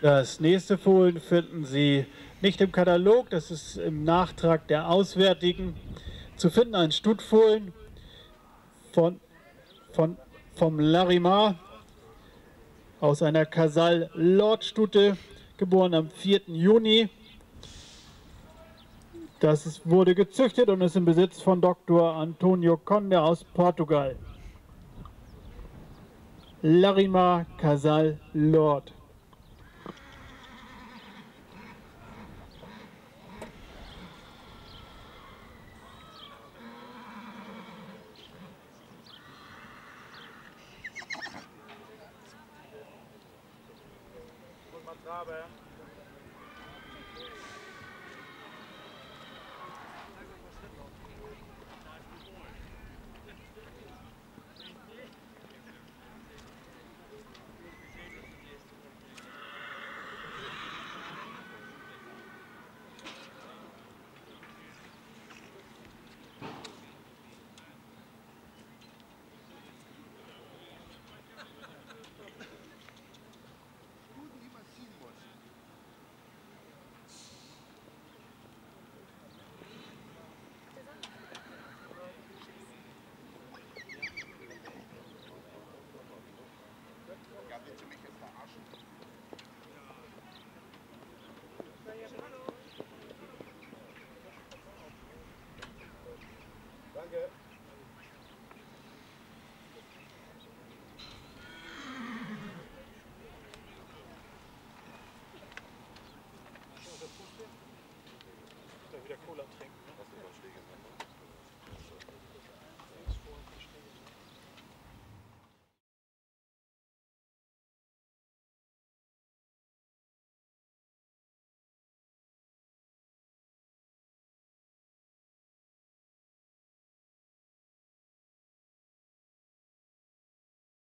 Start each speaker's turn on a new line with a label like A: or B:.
A: Das nächste Fohlen finden Sie nicht im Katalog, das ist im Nachtrag der Auswärtigen zu finden. Ein Stutfohlen von, von, vom Larimar aus einer Casal Lord Stute, geboren am 4. Juni. Das wurde gezüchtet und ist im Besitz von Dr. Antonio Conde aus Portugal. Larima Casal Lord.
B: Farbe. Danke. Wieder Cola trinken. Ne? Das sind Schläge. Ne?